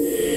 Yeah.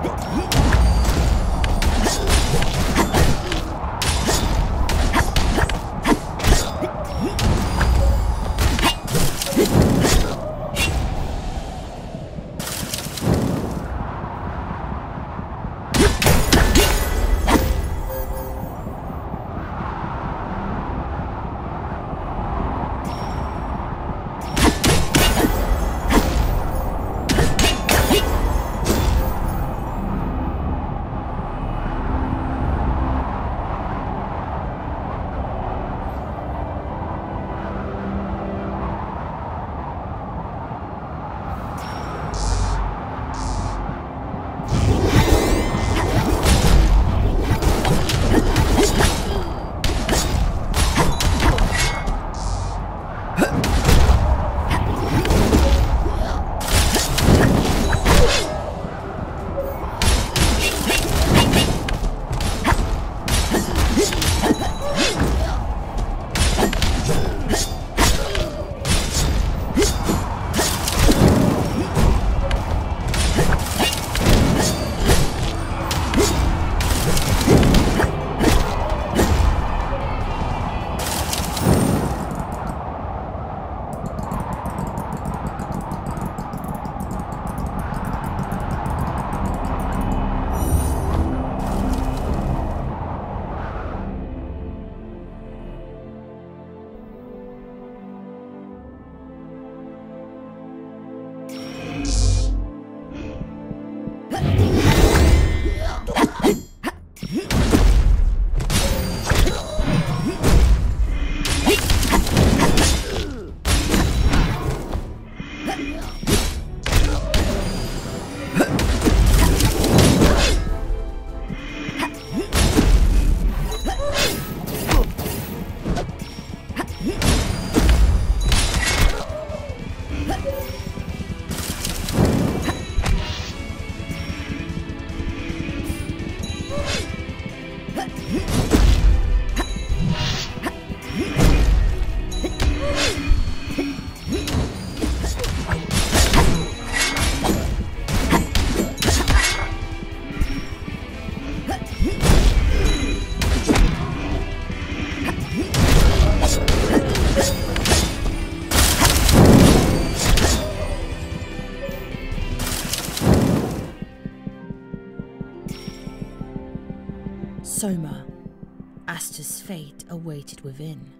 Whoa. Soma, Asta's fate awaited within.